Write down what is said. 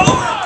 Oh!